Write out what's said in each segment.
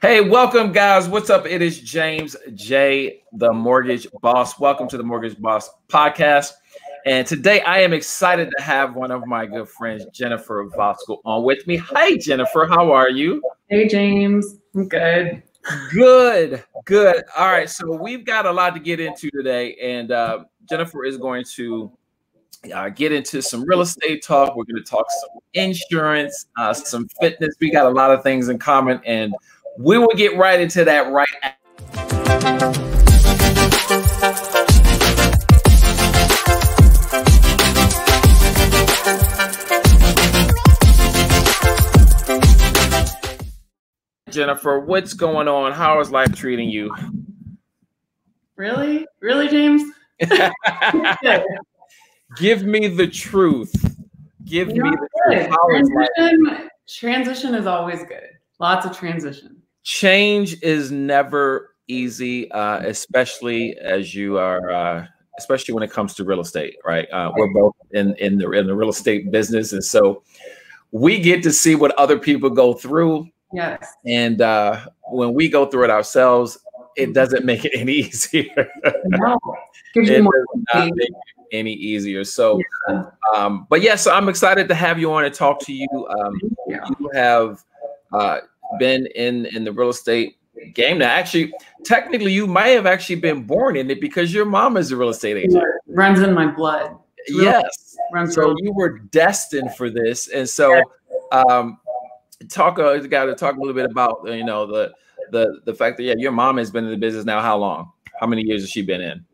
Hey, welcome, guys. What's up? It is James Jay, the Mortgage Boss. Welcome to the Mortgage Boss podcast. And today I am excited to have one of my good friends, Jennifer Voskuhl, on with me. Hi, Jennifer. How are you? Hey, James. I'm good. Good, good. All right. So we've got a lot to get into today. And uh, Jennifer is going to uh, get into some real estate talk. We're going to talk some insurance, uh, some fitness. We got a lot of things in common, and we will get right into that right. Now. Jennifer, what's going on? How is life treating you? Really? Really, James? Give me the truth. Give You me the truth. good. Life? Transition, transition is always good. Lots of transition. Change is never easy, uh, especially as you are, uh, especially when it comes to real estate, right? Uh, we're both in in the in the real estate business, and so we get to see what other people go through. Yes. And uh, when we go through it ourselves, it doesn't make it any easier. No. It does not make it any easier. So, Yeah. um, but yes, I'm excited to have you on and talk to you. Um, Yeah. you have uh, been in in the real estate game now. Actually, technically, you might have actually been born in it because your mom is a real estate agent. Runs in my blood. really- Yes. Runs So you were destined for this, and so um, talk. Uh, got to talk a little bit about uh, you know the the the fact that yeah, your mom has been in the business now. How long? How many years has she been in?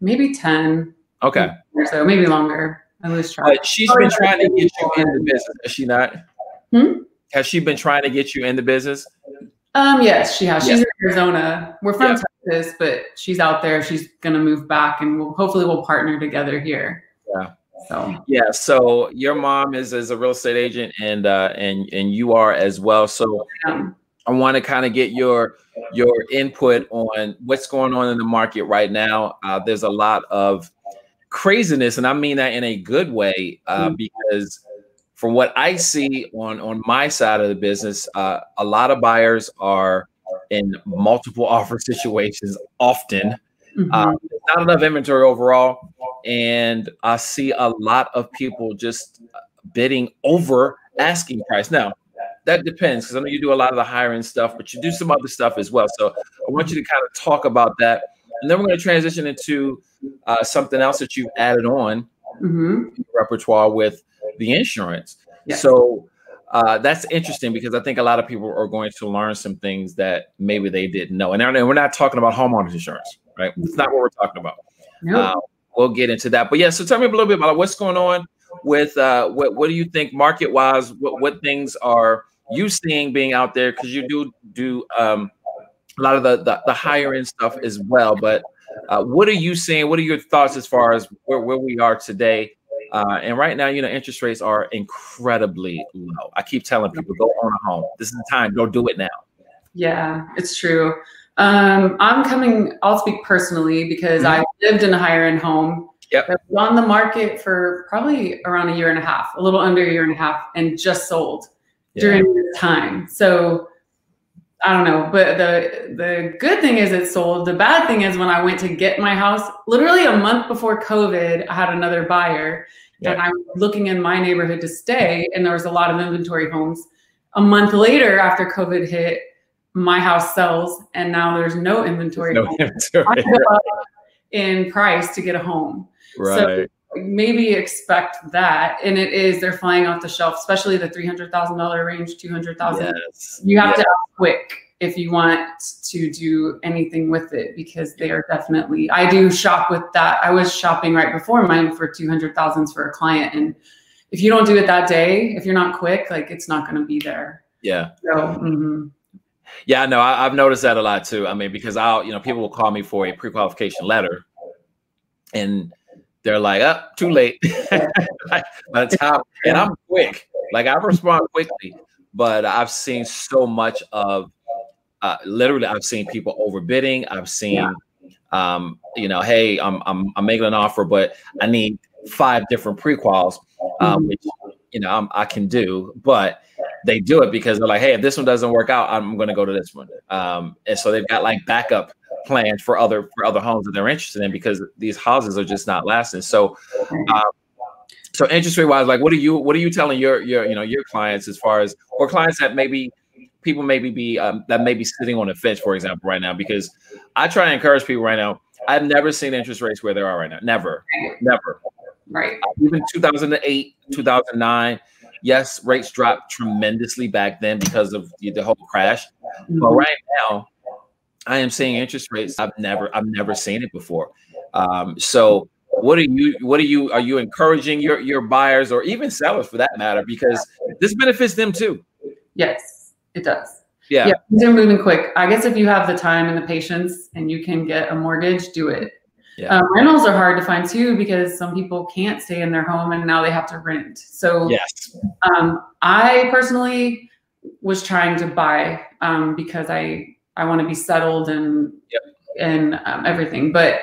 maybe 10 Okay, so, maybe longer. I lose track. but she's been trying to get you in the business. is she not? Hmm? Has she been trying to get you in the business? Um, yes, she has. She's Yeah. in Arizona. We're from Yeah. Texas, but she's out there. She's gonna move back, and we'll, hopefully we'll partner together here. Yeah. So Yeah. So your mom is is a real estate agent, and uh, and and you are as well. So um, I want to kind of get your your input on what's going on in the market right now. Uh, there's a lot of craziness, and I mean that in a good way, uh, Mm. because from what I see on on my side of the business, uh, a lot of buyers are in multiple offer situations often. mhm. Um, there's not enough inventory overall, and I see a lot of people just bidding over asking price. Now, that depends because I know you do a lot of the hiring stuff, but you do some other stuff as well. So I want you to kind of talk about that, and then we're going to transition into uh, something else that you've added on Mhm. repertoire with the insurance. Yes. So uh, that's interesting because I think a lot of people are going to learn some things that maybe they didn't know. And we're not talking about homeowners insurance, right? It's not what we're talking about. No. Uh, we'll get into that. But yeah, so tell me a little bit about what's going on with uh, what what do you think market wise? What what things are you seeing being out there? Because you do do um, a lot of the, the the higher end stuff as well. But uh, what are you seeing? What are your thoughts as far as where, where we are today? Uh, and right now, you know, interest rates are incredibly low. I keep telling people, go own a home. This is the time. Go do it now. Yeah, it's true. Um, I'm coming, I'll speak personally because Mhm. I lived in a higher end home. Yep. That was on the market for probably around a year and a half, a little under a year and a half, and just sold during this time. So I don't know, but the the good thing is it sold. The bad thing is when I went to get my house, literally a month before COVID, I had another buyer, and I was looking in my neighborhood to stay, and there was a lot of inventory homes. A month later, after COVID hit, my house sells, and now there's no inventory. no inventory. up in price to get a home right. maybe expect that and it is they're flying off the shelf especially the $300000 range 200000 yes. you have yes. to act quick if you want to do anything with it because they are definitely i do shop with that i was shopping right before mine for 200000s for a client and if you don't do it that day if you're not quick like it's not going to be there Yeah. so mhm. Yeah, no, I, I've noticed that a lot too. I mean, because I'll, you know, people will call me for a pre-qualification letter, and they're like, "Up, too late." By the time, and I'm quick, like I respond quickly, but I've seen so much of, uh, literally, I've seen people overbidding. I've seen, um, you know, hey, I'm I'm I'm making an offer, but I need five different pre-quals, um, Mhm. which you know I'm, I can do, but they do it because they're like, hey, if this one doesn't work out, I'm going to go to this one. Um, and so they've got like backup plans for other for other homes that they're interested in because these houses are just not lasting. So, um, so interest rate wise, like, what are you what are you telling your your you know your clients as far as or clients that maybe people maybe be um, that may be sitting on a fence, for example, right now? Because I try to encourage people right now. I've never seen interest rates where they are right now. Never, never. Right. Even 2008, 2009 yes, rates dropped tremendously back then because of the, whole crash. Mm-hmm. But right now, I am seeing interest rates I've never I've never seen it before. Um, so what are you what are you are you encouraging your your buyers or even sellers for that matter because this benefits them too? Yes, it does. Yeah. yeah, they're moving quick. I guess if you have the time and the patience and you can get a mortgage, do it. Yeah. Um, rentals are hard to find too because some people can't stay in their home and now they have to rent. So yes, um, I personally was trying to buy um, because I I want to be settled and yep. and um, everything, but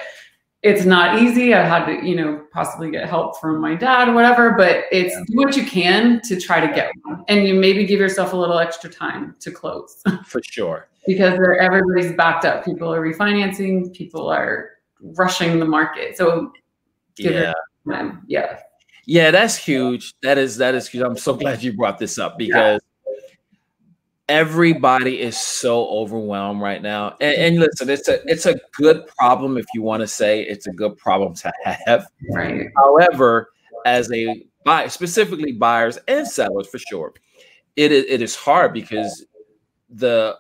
it's not easy. I had to you know possibly get help from my dad or whatever, but it's yeah. do what you can to try to get one, and you maybe give yourself a little extra time to close. For sure. because everybody's backed up. People are refinancing. People are rushing the market. So yeah, yeah, yeah, that's huge. That is that is huge. I'm so glad you brought this up because yeah. Everybody is so overwhelmed right now. And, and, listen, it's a it's a good problem if you want to say it's a good problem to have. Right. However, as a buy specifically buyers and sellers for sure, it is it is hard because the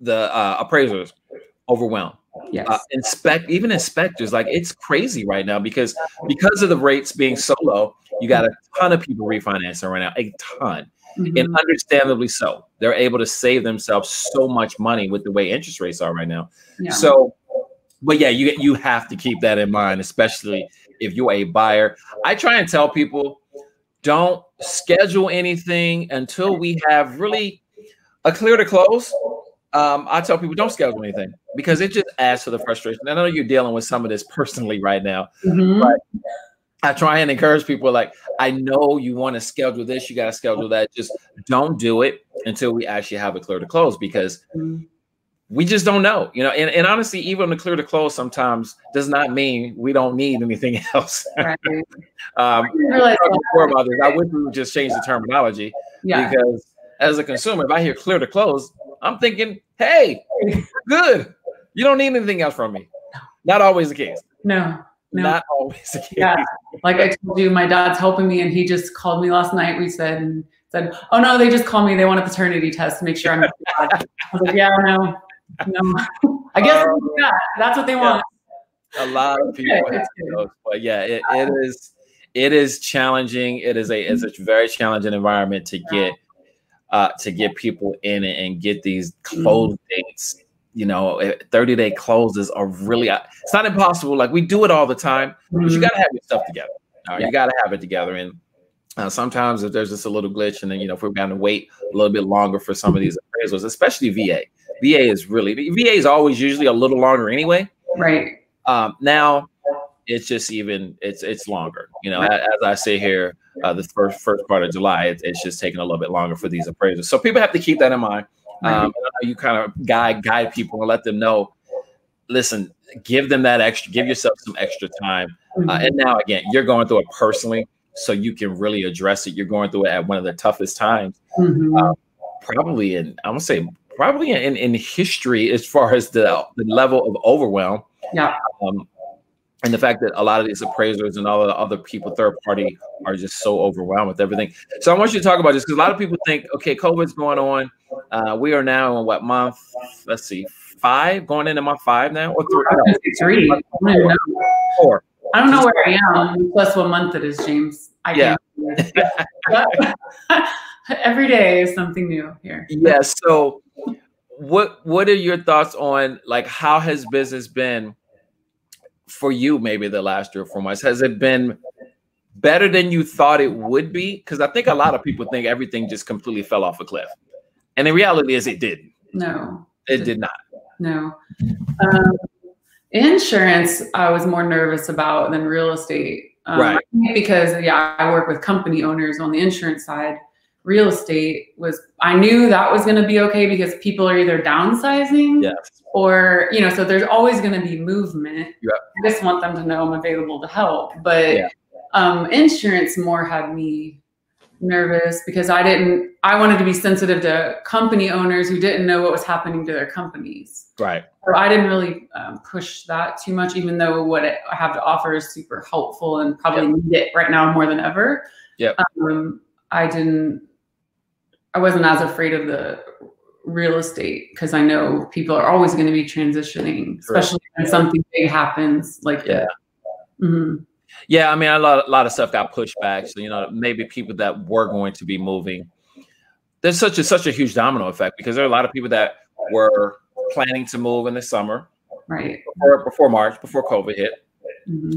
the uh, appraisers overwhelmed Yes. Uh, inspect even inspectors like it's crazy right now because because of the rates being so low, you got a ton of people refinancing right now, a ton. Mm-hmm. And understandably so. They're able to save themselves so much money with the way interest rates are right now. Yeah. So but yeah, you you have to keep that in mind, especially if you're a buyer. I try and tell people don't schedule anything until we have really a clear to close um, I tell people don't schedule anything because it just adds to the frustration. I know you're dealing with some of this personally right now, mm-hmm. but I try and encourage people like, I know you want to schedule this, you got to schedule that. Just don't do it until we actually have it clear to close because mm-hmm. we just don't know, you know. And, and honestly, even the clear to close sometimes does not mean we don't need anything else. Right. um, I, about this. I wish we would just change the terminology yeah. because as a consumer, if I hear clear to close, I'm thinking, hey, good. You don't need anything else from me. Not always the case. No. No. Not always the case. Yeah. Like I told you, my dad's helping me and he just called me last night. We said and said, Oh no, they just called me. They want a paternity test to make sure I'm I was like, Yeah, no, no. I guess um, yeah, that's what they want. A lot of people have those, but yeah, it, it is it is challenging. It is a it's a very challenging environment to get uh, to get people in it and get these close mm-hmm. dates. You know, 30 day closes are really, uh, it's not impossible. Like we do it all the time, but you mm-hmm. got to have your stuff together. Uh, yeah. You got to have it together. And uh, sometimes if there's just a little glitch, and then, you know, if we're going to wait a little bit longer for some of these appraisals, especially VA, VA is really, VA is always usually a little longer anyway. Right. Um, now, it's just even it's it's longer. You know, as, as I say here, uh, the first first part of July, it, it's just taking a little bit longer for these appraisals. So people have to keep that in mind. Um, you kind of guide guide people and let them know. Listen, give them that extra. Give yourself some extra time. Uh, mm-hmm. and now again, you're going through it personally, so you can really address it. You're going through it at one of the toughest times, mm-hmm. uh, probably in I'm gonna say probably in in history as far as the the level of overwhelm. Yeah. Um, and the fact that a lot of these appraisers and all the other people, third party, are just so overwhelmed with everything. So I want you to talk about this because a lot of people think, okay, COVID's going on. Uh, we are now in what month? Let's see, five, going into month five now, or three? three. I don't know. Four. I don't know where I am. Plus, what month it is, James? I yeah. Every day is something new here. Yeah. So, what what are your thoughts on like how has business been? For you maybe the last year or four months? Has it been better than you thought it would be? Because I think a lot of people think everything just completely fell off a cliff. And the reality is it didn't. No. It did not. No. Um, insurance, I was more nervous about than real estate. Um, right. Because, yeah, I work with company owners on the insurance side. real estate was I knew that was going to be okay because people are either downsizing Yes. Or you know so there's always going to be movement Yeah. i just want them to know i'm available to help but Yeah. um, insurance more had me nervous because i didn't i wanted to be sensitive to company owners who didn't know what was happening to their companies Right. so i didn't really um, push that too much even though what i have to offer is super helpful and probably need it right now more than ever Yep. um, i didn't i wasn't as afraid of the real estate because I know people are always going to be transitioning, especially when something big happens like Yeah. Mhm. Yeah, I mean, a lot, a lot of stuff got pushed back. So you know, maybe people that were going to be moving. There's such a such a huge domino effect because there are a lot of people that were planning to move in the summer Right. before, before March, before COVID hit. Mhm.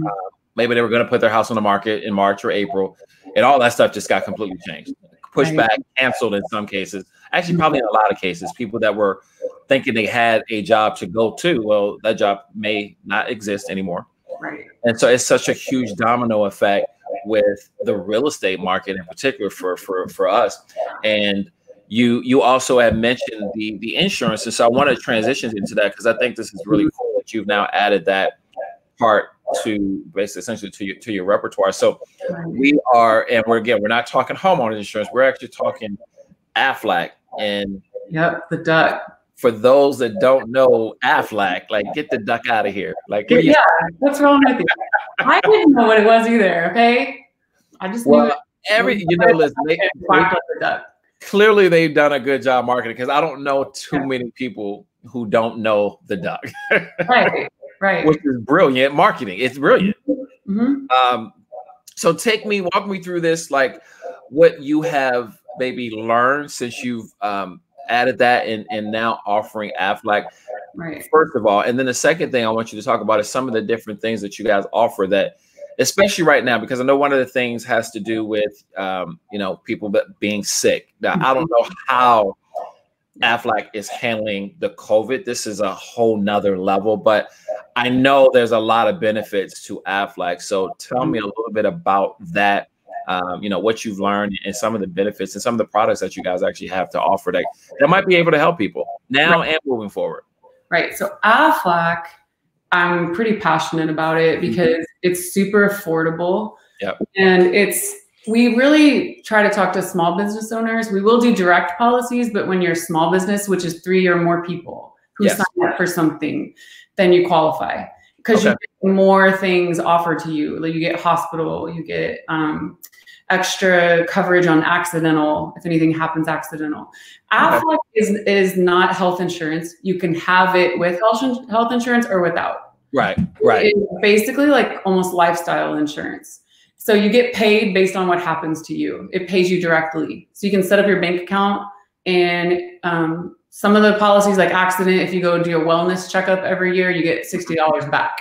Maybe they were going to put their house on the market in March or April, and all that stuff just got completely changed, pushed Right. back, canceled in some cases. Actually, probably in a lot of cases, people that were thinking they had a job to go to, well, that job may not exist anymore. Right. And so it's such a huge domino effect with the real estate market in particular for for for us. And you you also have mentioned the the insurance, and so I want to transition into that because I think this is really cool that you've now added that part to basically essentially to your to your repertoire. So we are, and we're again, we're not talking homeowners insurance. We're actually talking Aflac. And Yep. The duck. for those that don't know Aflac, like get the duck out of here. Like do you- Yeah. What's wrong with you? I didn't know what it was either. Okay. I just knew well, it. every you know, listen, they, they clearly they've done a good job marketing because I don't know too Yeah. many people who don't know the duck, Right. Right. which is brilliant marketing. It's brilliant. Mhm. Um, so take me, walk me through this, like what you have maybe learned since you've um, added that and, and now offering Aflac, Right. first of all. And then the second thing I want you to talk about is some of the different things that you guys offer that, especially right now, because I know one of the things has to do with, um, you know, people that being sick. Now, I don't know how Aflac is handling the COVID. This is a whole nother level, but I know there's a lot of benefits to Aflac. So tell me a little bit about that. Um, you know what you've learned and some of the benefits and some of the products that you guys actually have to offer that that might be able to help people now and moving forward. Right. So Aflac, I'm pretty passionate about it because it's super affordable. Yep. And it's we really try to talk to small business owners. We will do direct policies, but when you're a small business, which is three or more people who Yes. sign up for something, then you qualify because you get more things offered to you. Like you get hospital, you get um, extra coverage on accidental if anything happens accidental. Okay. Is is not health insurance. You can have it with health health insurance or without. Right, right. It's basically like almost lifestyle insurance. So you get paid based on what happens to you. It pays you directly. So you can set up your bank account and um, some of the policies like accident, if you go do a wellness checkup every year, you get $60 back.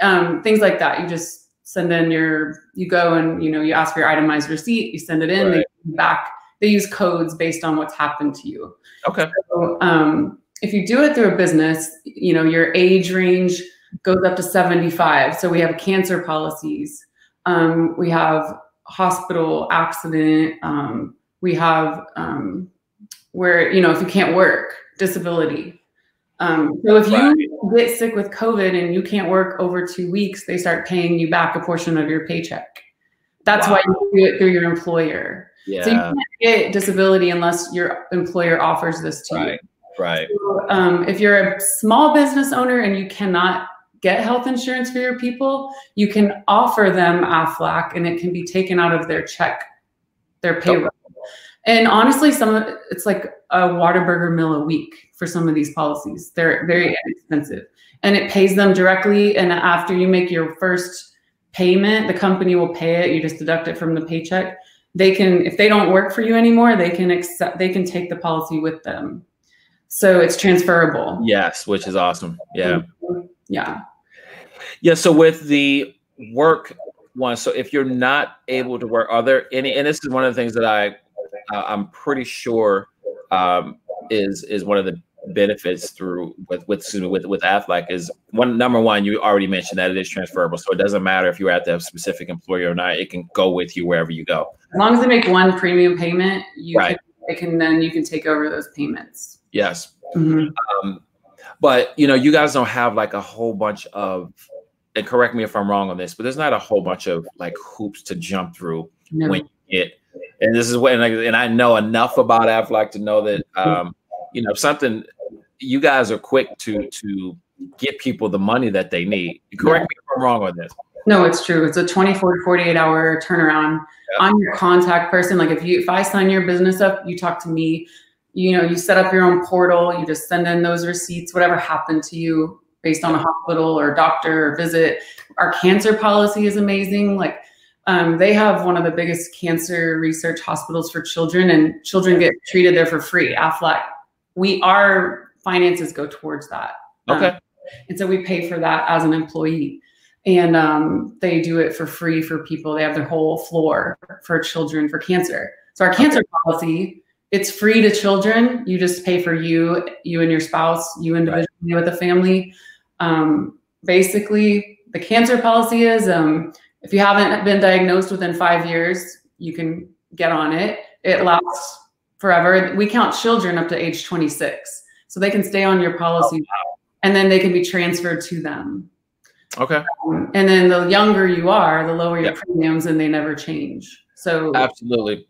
Um, things like that. You just send in your, you go and, you know, you ask for your itemized receipt, you send it in, they Right. you back. They use codes based on what's happened to you. Okay. So, um, if you do it through a business, you know, your age range goes up to 75. So we have cancer policies. Um, we have hospital accident. Um, we have um, where, you know, if you can't work, disability. Um, so if you get sick with COVID and you can't work over two weeks, they start paying you back a portion of your paycheck. That's why you do it through your employer. Yeah. So you can't get disability unless your employer offers this to you. right. Right. So, um, if you're a small business owner and you cannot get health insurance for your people, you can offer them AFLAC and it can be taken out of their check, their payroll. And honestly, some of it's like a Whataburger meal a week for some of these policies. They're very expensive, and it pays them directly. And after you make your first payment, the company will pay it. You just deduct it from the paycheck. They can, if they don't work for you anymore, they can accept, they can take the policy with them. So it's transferable. Yes, which is awesome. Yeah. Yeah. Yeah. So with the work one, so if you're not able to work, are there any? And this is one of the things that I, uh, I'm pretty sure, um, is is one of the benefits through with with with with Aflac is one number one. You already mentioned that it is transferable, so it doesn't matter if you're at that specific employer or not. It can go with you wherever you go. As long as they make one premium payment, you right. can, it can then you can take over those payments. Yes. Mm-hmm. Um, but you know, you guys don't have like a whole bunch of, and correct me if I'm wrong on this, but there's not a whole bunch of like hoops to jump through no. when you get. And this is when, and I, and I know enough about Aflac to know that, um, you know, something you guys are quick to to get people the money that they need. Correct me if I'm wrong on this. No, it's true. It's a 24 to 48 hour turnaround. Yeah. I'm your contact person. Like if you if I sign your business up, you talk to me you know, you set up your own portal, you just send in those receipts, whatever happened to you based on a hospital or doctor or visit. Our cancer policy is amazing. Like um, they have one of the biggest cancer research hospitals for children, and children get treated there for free. Aflac, we our finances go towards that. Okay. Um, and so we pay for that as an employee. And um, they do it for free for people. They have their whole floor for children for cancer. So our cancer okay. policy it's free to children. You just pay for you, you and your spouse, you individually right. with a family. Um, basically, the cancer policy is um, if you haven't been diagnosed within five years, you can get on it. It lasts forever. We count children up to age 26, so they can stay on your policy, oh, and then they can be transferred to them. Okay. Um, and then the younger you are, the lower your yep. premiums, and they never change. So absolutely.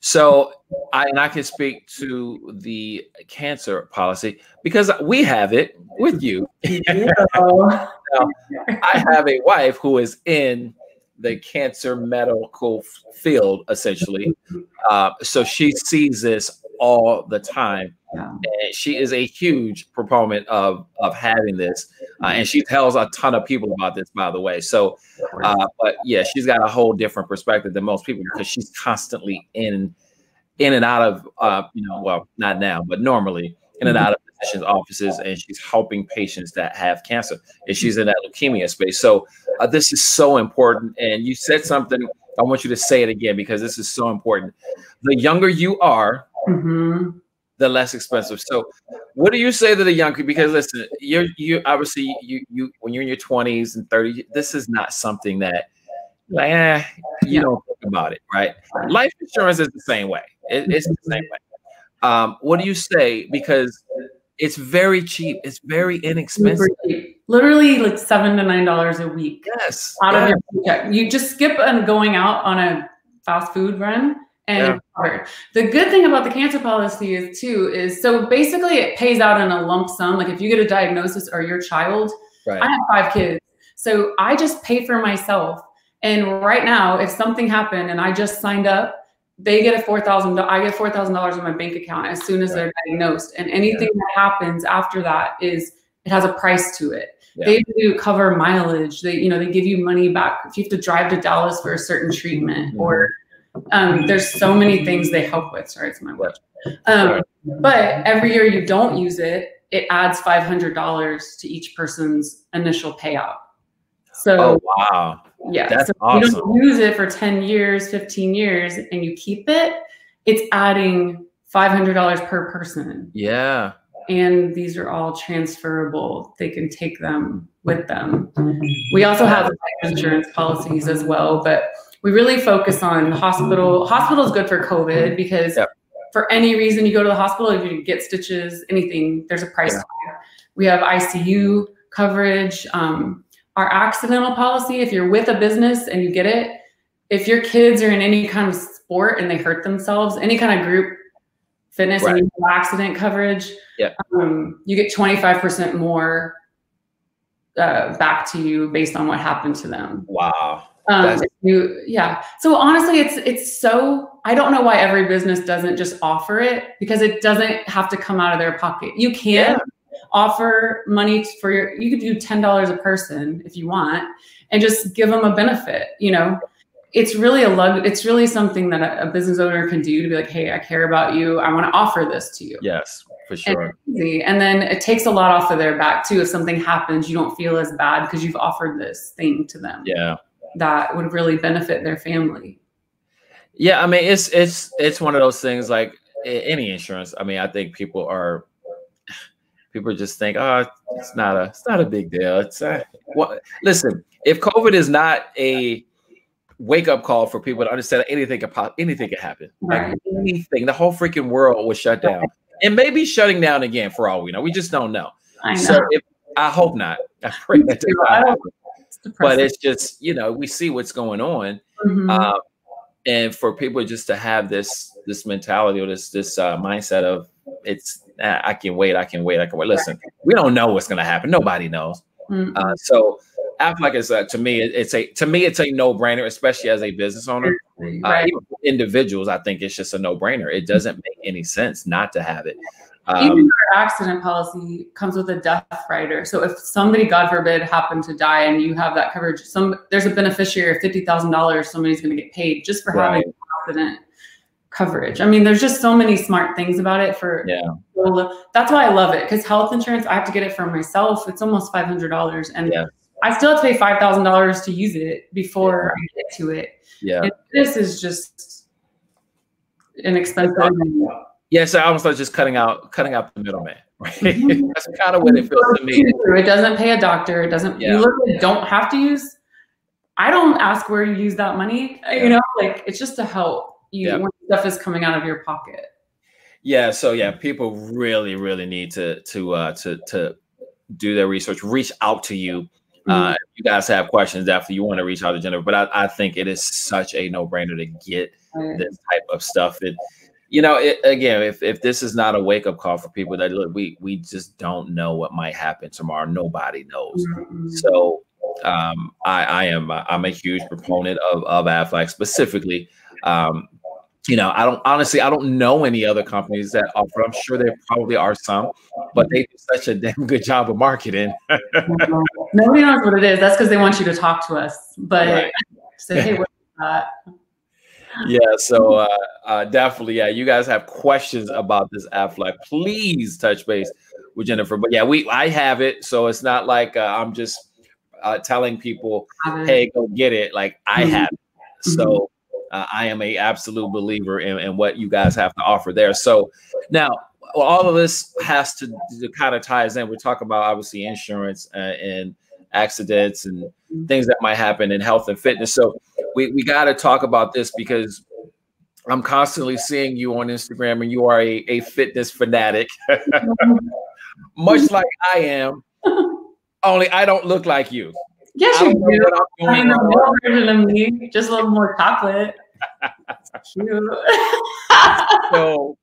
So I and I can speak to the cancer policy because we have it with you. now, I have a wife who is in the cancer medical field, essentially. Uh, so she sees this all the time. Yeah. And she is a huge proponent of of having this, uh, and she tells a ton of people about this, by the way. So, uh, but yeah, she's got a whole different perspective than most people because she's constantly in in and out of, uh, you know, well, not now, but normally in and out of physicians' offices, and she's helping patients that have cancer, and she's in that leukemia space. So uh, this is so important. And you said something. I want you to say it again because this is so important. The younger you are, mm-hmm. the less expensive. So, what do you say to the younger? Because listen, you're you obviously you you when you're in your 20s and 30s, this is not something that like eh, you don't think about it, right? Life insurance is the same way. It, it's the same way. Um, what do you say? Because it's very cheap. It's very inexpensive. Literally like seven to nine dollars a week. Yes. Out yeah. of your paycheck. You just skip and going out on a fast food run and yeah. The good thing about the cancer policy is too is so basically it pays out in a lump sum. Like if you get a diagnosis or your child, right. I have five kids. So I just pay for myself. And right now, if something happened and I just signed up they get a four thousand. I get four thousand dollars in my bank account as soon as they're diagnosed, and anything yeah. that happens after that is it has a price to it. Yeah. They do cover mileage. They you know they give you money back if you have to drive to Dallas for a certain treatment mm-hmm. or um, there's so many things they help with. Sorry, it's my watch. Um, but every year you don't use it, it adds five hundred dollars to each person's initial payout. So oh, wow. Yeah. That's so awesome. you don't use it for 10 years, 15 years, and you keep it, it's adding $500 per person. Yeah. And these are all transferable. They can take them with them. We also have insurance policies as well, but we really focus on hospital. Hospital is good for COVID because yep. for any reason you go to the hospital, if you get stitches, anything, there's a price. Yeah. We have ICU coverage. Um, our accidental policy, if you're with a business and you get it, if your kids are in any kind of sport and they hurt themselves, any kind of group fitness right. and accident coverage, yeah. um, you get 25% more uh, back to you based on what happened to them. Wow. Um, you, yeah. So honestly, it's it's so I don't know why every business doesn't just offer it because it doesn't have to come out of their pocket. You can, yeah offer money for your you could do $10 a person if you want and just give them a benefit you know? It's really a lug it's really something that a, a business owner can do to be like hey i care about you. I want to offer this to you. Yes for sure. and, and then it takes a lot off of their back too. If something happens you don't feel as bad because you've offered this thing to them. Yeah. That would really benefit their family. Yeah i mean it's it's it's one of those things like any insurance i mean i think people are people just think, oh, it's not a it's not a big deal. It's a, well, listen, if COVID is not a wake up call for people to understand that anything could pop, anything could happen. Right. Like anything, the whole freaking world was shut down. And maybe shutting down again for all we know. We just don't know. I know. So if, I hope not. I pray that does not happen. But it's just, you know, we see what's going on. Mm-hmm. Uh, and for people just to have this this mentality or this this uh, mindset of it's ah, I can wait, I can wait, I can wait. Listen, we don't know what's going to happen. Nobody knows. Mm-hmm. Uh, so Aflac is uh, to me, it's a to me it's a no brainer, especially as a business owner. Uh, right. individuals, I think it's just a no brainer. It doesn't make any sense not to have it. Um, Even our accident policy comes with a death rider. So if somebody, God forbid, happened to die and you have that coverage, some there's a beneficiary of fifty thousand dollars. Somebody's going to get paid just for right. having an accident coverage. I mean, there's just so many smart things about it. For yeah, that's why I love it because health insurance, I have to get it for myself. It's almost five hundred dollars, and yeah. I still have to pay five thousand dollars to use it before yeah. I get to it. Yeah, and this is just inexpensive. Yeah, so I almost like just cutting out cutting out the middleman. Right? Mm-hmm. That's kind of what it feels to me. It doesn't pay a doctor. It doesn't. Yeah. You literally don't have to use. I don't ask where you use that money. You know, like it's just to help you yeah. Stuff is coming out of your pocket. Yeah. So yeah, people really, really need to to uh, to to do their research. Reach out to you. Uh, mm-hmm. you guys have questions, definitely you want to reach out to Jennifer. But I, I think it is such a no brainer to get this type of stuff. It you know, it, again, if if this is not a wake up call for people that look, we we just don't know what might happen tomorrow. Nobody knows. Mm-hmm. So um, I, I am I'm a huge proponent of of Aflac specifically. Um, you know, I don't honestly I don't know any other companies that offer. I'm sure there probably are some, but they do such a damn good job of marketing. Nobody knows what it is. That's because they want you to talk to us. But right. say, hey, what's that? yeah so uh, uh, definitely yeah you guys have questions about this Aflac please touch base with jennifer but yeah we i have it so it's not like uh, i'm just uh, telling people hey go get it like i mm-hmm. have it so uh, i am a absolute believer in, in what you guys have to offer there so now well, all of this has to, to kind of ties in we talk about obviously insurance uh, and accidents and mm-hmm. things that might happen in health and fitness so we, we got to talk about this because I'm constantly seeing you on Instagram and you are a, a fitness fanatic, much like I am. Only I don't look like you. Yes, you do. I mean, the more version of me, just a little more chocolate. Cute. so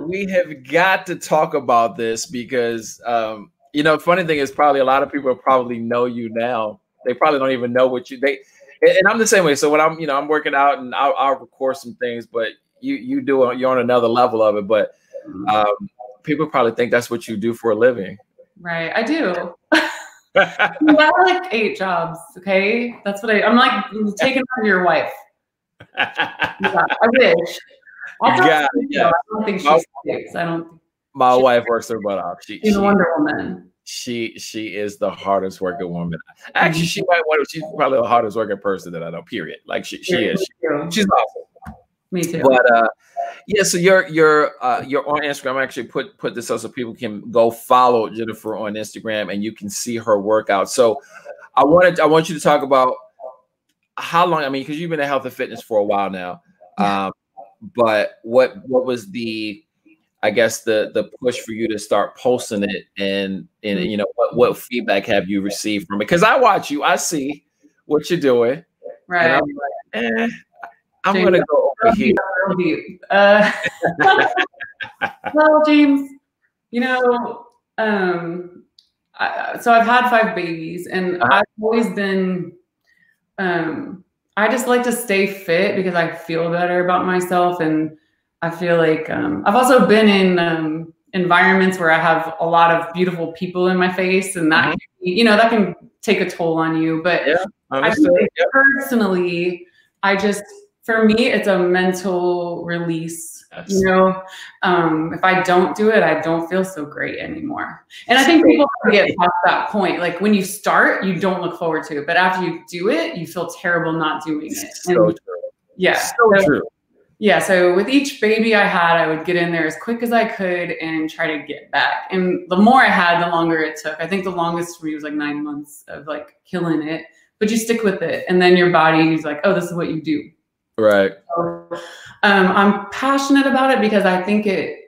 we have got to talk about this because um, you know, funny thing is probably a lot of people probably know you now. They probably don't even know what you they and I'm the same way. So when I'm, you know, I'm working out and I'll, I'll record some things, but you you do you're on another level of it. But mm-hmm. um, people probably think that's what you do for a living. Right, I do. I have like eight jobs. Okay, that's what I. I'm like taking of your wife. yeah, I wish. i got it, yeah. I don't think she's. I don't. My wife works her butt off. She, she's a Wonder Woman she she is the hardest working woman. Actually, mm-hmm. she might want. She's probably the hardest working person that I know. Period. Like she she is. She, she's awesome. Me too. But uh, yeah. So you're you're uh you're on Instagram. I actually put put this up so people can go follow Jennifer on Instagram and you can see her workout. So I wanted I want you to talk about how long. I mean, because you've been in health and fitness for a while now. Um, but what what was the I guess the the push for you to start posting it and and mm-hmm. you know what what feedback have you received from it? Because I watch you, I see what you're doing. Right. Like, eh, I'm gonna go over here. Uh, well, James, you know, um, I, so I've had five babies, and uh-huh. I've always been, um, I just like to stay fit because I feel better about myself and I feel like um, I've also been in um, environments where I have a lot of beautiful people in my face, and that mm-hmm. you know that can take a toll on you. But yeah, I personally, I just for me, it's a mental release. Yes. You know, um, if I don't do it, I don't feel so great anymore. And I think people get past that point. Like when you start, you don't look forward to it, but after you do it, you feel terrible not doing it. So and, true. Yeah. So, so true yeah, so with each baby I had, I would get in there as quick as I could and try to get back. And the more I had, the longer it took. I think the longest for me was like nine months of like killing it. But you stick with it, and then your body is like, oh, this is what you do. Right. So, um, I'm passionate about it because I think it.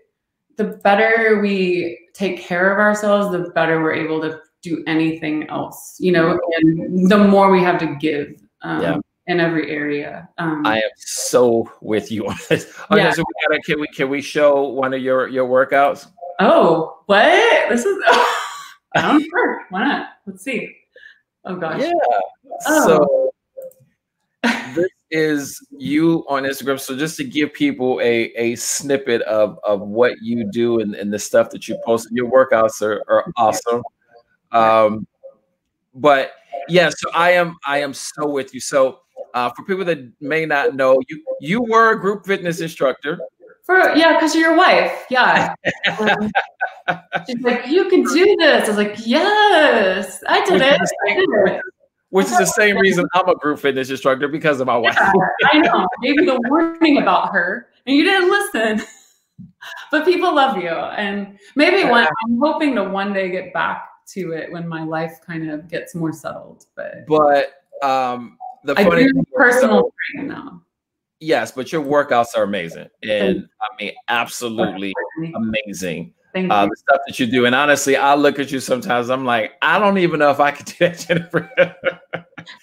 The better we take care of ourselves, the better we're able to do anything else. You know, and the more we have to give. Um, Yeah. In every area. Um, I am so with you on this. Okay, Yeah. so we gotta, can we can we show one of your your workouts? Oh, what? This is. I'm sure. Why not? Let's see. Oh gosh. Yeah. Oh. So is you on Instagram. So just to give people a a snippet of of what you do and, and the stuff that you post, your workouts are, are awesome. Um, but yeah, so I am I am so with you. So uh, for people that may not know, you you were a group fitness instructor. For yeah, because you're your wife. Yeah. Um, she's like, you can do this. I was like, yes, I did it. I did it. Which is the same reason I'm a group fitness instructor because of my wife. Yeah, I know. gave you the warning about her, and you didn't listen. but people love you, and maybe one. I'm hoping to one day get back to it when my life kind of gets more settled. But But um, the funny do thing is, personal training now. yes, but your workouts are amazing, and I mean absolutely amazing. Uh, the stuff that you do, and honestly, I look at you sometimes. I'm like, I don't even know if I could do that, Jennifer.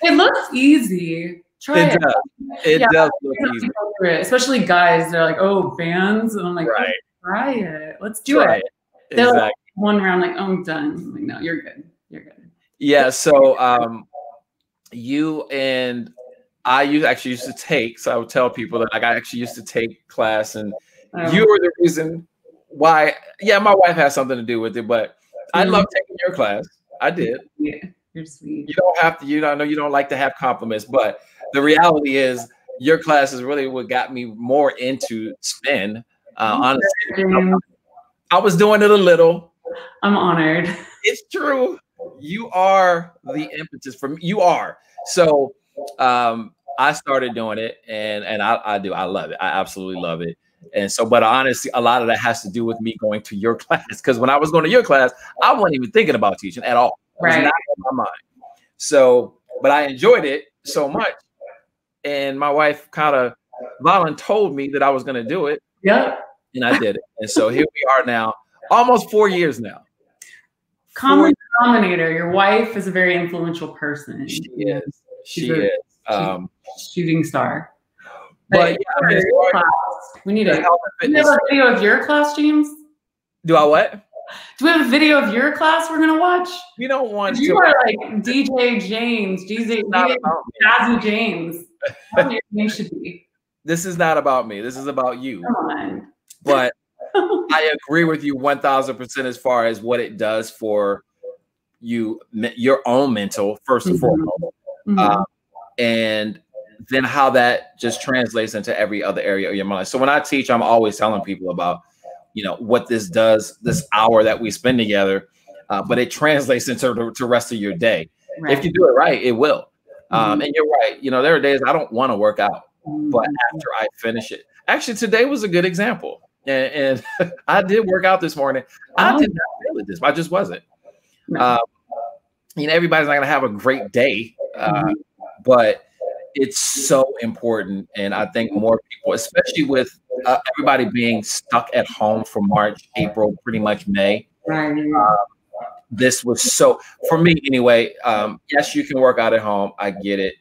It looks easy. Try it it. does. It Yeah. does look easy, it, Especially guys, they're like, "Oh, bands," and I'm like, right? "Try it. Let's do Try it." it. They're like- Exactly. One round, like, "Oh, I'm done." I'm like, "No, you're good. You're good." Yeah. So um, you and I used actually used to take. So I would tell people that like I actually used to take class, and Um, you were the reason why. Yeah, my wife has something to do with it, but I Mhm. love taking your class. I did. yeah, you're sweet. You don't have to. You know, I know you don't like to have compliments, but the reality is your class is really what got me more into spin. Uh, honestly, James, I was doing it a little. I'm honored. It's true. You are the impetus for me. You are. So um, I started doing it and and I, I do. I love it. I absolutely love it. And so, but honestly, a lot of that has to do with me going to your class. Because when I was going to your class, I wasn't even thinking about teaching at all. It was not in my mind. So, but I enjoyed it so much. And my wife kind of voluntold me that I was going to do it. Yep. And I did it. And so here we are now, almost four years now. Common denominator. Your wife is a very influential person. She is. She She's a- is. Um, Shooting star. But yeah, I mean, as your far as class, we need a. health Do and we have a video of your class, James? do I what? Do we have a video of your class we're gonna watch? We don't want You to. You are like DJ James, DJ, DJ. Jazzy James. Your name should be. This is not about me. This is about you. But I agree with you 1000% as far as what it does for you, your own mental, first and Mhm. foremost, Mhm. Uh, and then how that just translates into every other area of your life. So when I teach, I'm always telling people about, you know, what this does, this hour that we spend together, uh, but it translates into the to rest of your day. Right. If you do it right, it will. Um, Mhm. and you're right. You know, there are days I don't want to work out. but Mhm. after I finish it, actually today was a good example. And, and I did work out this morning. I did not feel it this. I just wasn't. Um, you know, everybody's not gonna have a great day, uh, Mhm. but it's so important. And I think more people, especially with uh, everybody being stuck at home for March, April, pretty much May, Right. this was so for me anyway. Um, yes, you can work out at home. I get it,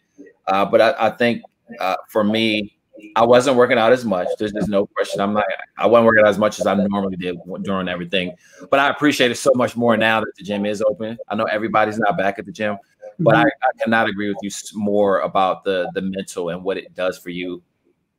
uh, but I, I think uh, for me, I wasn't working out as much. There's, there's no question. I'm not. I wasn't working out as much as I normally did during everything. But I appreciate it so much more now that the gym is open. I know everybody's not back at the gym, but I, I cannot agree with you more about the the mental and what it does for you.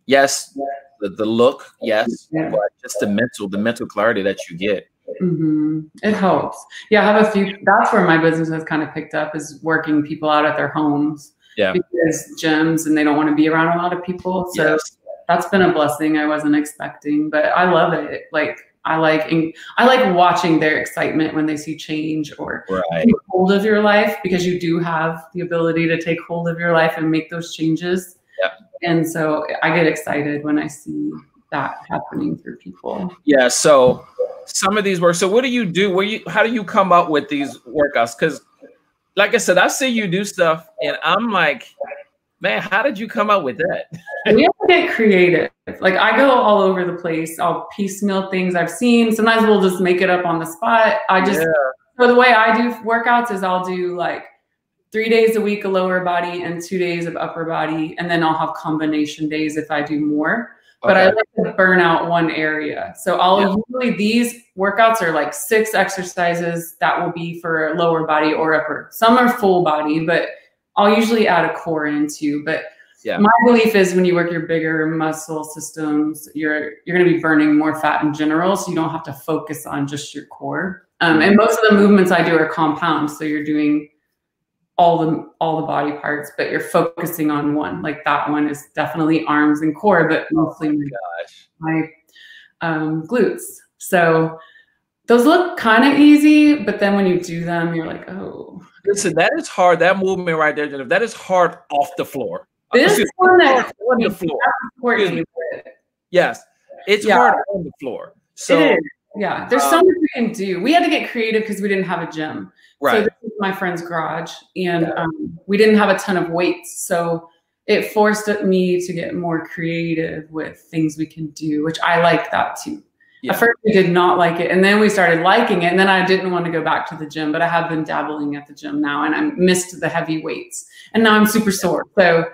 Yes, the, the look, yes, but just the mental, the mental clarity that you get. hmm It helps. Yeah, I have a few. That's where my business has kind of picked up is working people out at their homes. Yeah. Because gyms and they don't want to be around a lot of people. So Yes. that's been a blessing I wasn't expecting, but I love it. Like I like and I like watching their excitement when they see change or Right. take hold of your life because you do have the ability to take hold of your life and make those changes. Yep. And so I get excited when I see that happening for people. Yeah. So some of these work. So what do you do? Where you how do you come up with these workouts? Because like I said, I see you do stuff and I'm like, man, how did you come up with that? we have to get creative. Like I go all over the place. I'll piecemeal things I've seen. Sometimes we'll just make it up on the spot. I just yeah. so the way I do workouts is I'll do like three days a week of lower body and two days of upper body, and then I'll have combination days if I do more but I like to burn out one area. So I'll yeah. usually these workouts are like six exercises that will be for lower body or upper. Some are full body, but I'll usually add a core into. But yeah. my belief is when you work your bigger muscle systems, you're you're going to be burning more fat in general, so you don't have to focus on just your core. Um, and most of the movements I do are compound, so you're doing all the all the body parts, but you're focusing on one. Like that one is definitely arms and core, but mostly oh my, gosh. my um, glutes. So those look kind of easy, but then when you do them, you're like, oh. Listen, that is hard. That movement right there, Jennifer, that is hard off the floor. This one that on the floor. Yes, it's yeah. hard on the floor. So yeah, there's um, so much we can do. We had to get creative because we didn't have a gym. Right. So this is my friend's garage, and yeah. um, we didn't have a ton of weights, so it forced me to get more creative with things we can do, which I like that too. Yeah. At first, we did not like it, and then we started liking it, and then I didn't want to go back to the gym, but I have been dabbling at the gym now, and I missed the heavy weights, and now I'm super sore. So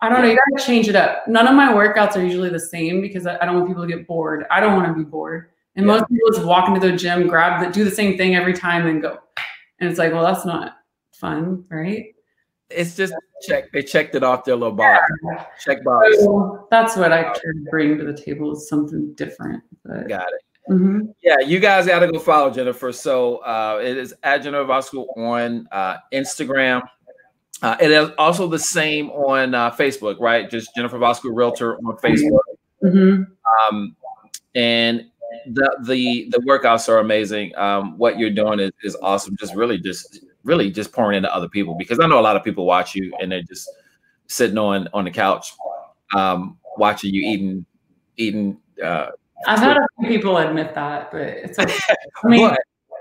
I don't know. You got to change it up. None of my workouts are usually the same because I don't want people to get bored. I don't want to be bored. And yeah. most people just walk into the gym, grab the, do the same thing every time, and go. And it's like, well, that's not fun, right? It's just check. They checked it off their little box. Yeah. Check box. So that's what I try to bring to the table is something different. But. Got it. Mm-hmm. Yeah, you guys got to go follow Jennifer. So uh, it is at Jennifer on uh, Instagram. Uh, it is also the same on uh, Facebook, right? Just Jennifer Voskuhl Realtor on Facebook. Mm-hmm. Um, and the the the workouts are amazing. Um, what you're doing is, is awesome. Just really, just really, just pouring into other people because I know a lot of people watch you and they're just sitting on on the couch, um, watching you eating eating. Uh, I've had a few people admit that, but it's like, I mean, but,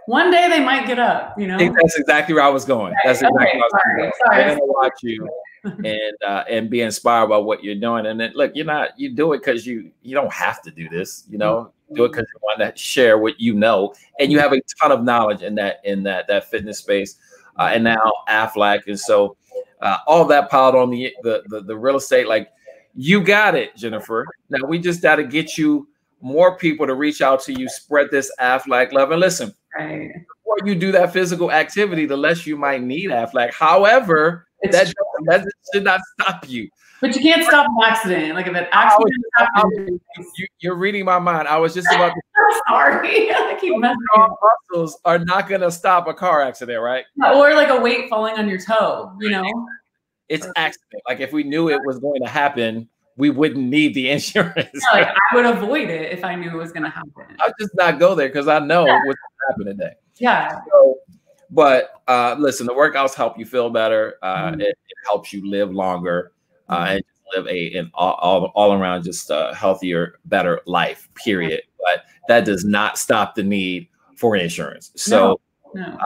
one day they might get up. You know, that's exactly where I was going. That's exactly okay, where I was sorry, going. Sorry. They're watch you and uh, and be inspired by what you're doing. And then look, you're not you do it because you you don't have to do this. You know, do it because you want to share what you know, and you have a ton of knowledge in that in that that fitness space, uh, and now Aflac, and so uh, all that piled on the, the the the real estate. Like you got it, Jennifer. Now we just got to get you more people to reach out to you, spread this Aflac love, and listen. Right. Before you do that physical activity, the less you might need Aflac. However, that, that should not stop you. But you can't stop an accident. Like if an accident happens, you, are reading my mind. I was just about to. I'm sorry. I keep messing muscles are not going to stop a car accident, right? Or like a weight falling on your toe. You know. It's accident. Like if we knew it was going to happen, we wouldn't need the insurance. Yeah, like I would avoid it if I knew it was going to happen. I'll just not go there because I know yeah. what's happening today. Yeah. So, but uh, listen, the workouts help you feel better. Uh, mm-hmm. it, it, helps you live longer uh, mm-hmm. and live a an all, all, all around just a healthier, better life. Period. But that does not stop the need for insurance. So, no, no. Um,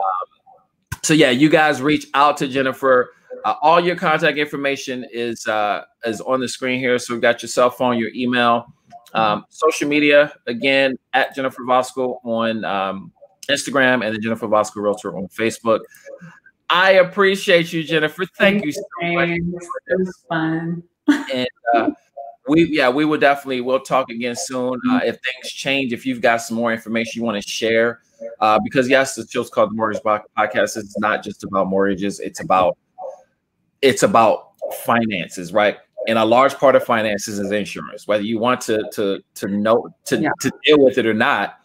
so yeah, you guys reach out to Jennifer. Uh, all your contact information is uh, is on the screen here. So we got your cell phone, your email, um, social media. Again, at Jennifer Voskuhl on um, Instagram and the Jennifer Voskuhl Realtor on Facebook. I appreciate you, Jennifer. Thank, Thank you so much. It was fun. and uh, we, yeah, we will definitely. We'll talk again soon. Uh, if things change, if you've got some more information you want to share, uh, because yes, the show's called the Mortgage Podcast. It's not just about mortgages. It's about it's about finances, right? And a large part of finances is insurance. Whether you want to to to know to, yeah. to deal with it or not,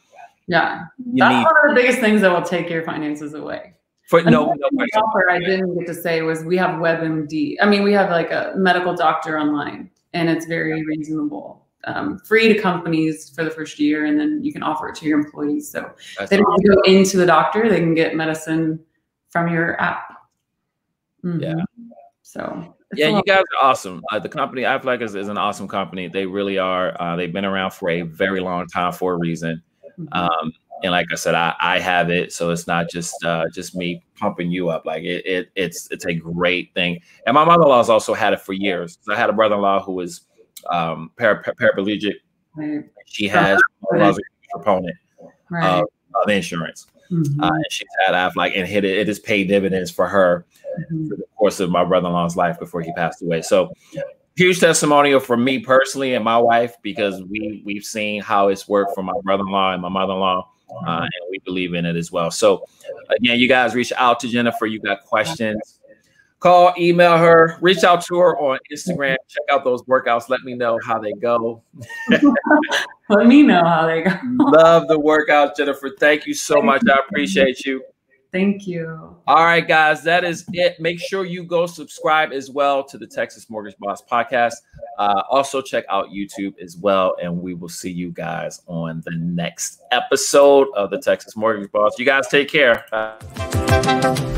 yeah, that's need, one of the biggest things that will take your finances away. For no, no offer I didn't get to say was we have WebMD. I mean, we have like a medical doctor online, and it's very reasonable. Um, free to companies for the first year, and then you can offer it to your employees. So That's they don't awesome. go into the doctor; they can get medicine from your app. Mm-hmm. Yeah. So yeah, you guys are awesome. Uh, the company Aflac is, is an awesome company. They really are. Uh, they've been around for a very long time for a reason. Mm-hmm. Um, and like I said, I, I have it, so it's not just uh, just me pumping you up. Like it, it it's it's a great thing. And my mother in law's also had it for years. So I had a brother in law who was um, para, paraplegic. Right. She has a proponent right. of, of, insurance. Mm-hmm. Uh, and she's had Aflac and hit it. It has paid dividends for her mm-hmm. for the course of my brother-in-law's life before he passed away. So huge testimonial for me personally and my wife because we we've seen how it's worked for my brother-in-law and my mother-in-law. Uh, and we believe in it as well. So, again, you guys reach out to Jennifer. You got questions, call, email her, reach out to her on Instagram. Check out those workouts. Let me know how they go. Let me know how they go. Love the workouts, Jennifer. Thank you so much. I appreciate you. Thank you. All right, guys, that is it. Make sure you go subscribe as well to the Texas Mortgage Boss podcast. Uh, also, check out YouTube as well. And we will see you guys on the next episode of the Texas Mortgage Boss. You guys take care. Bye.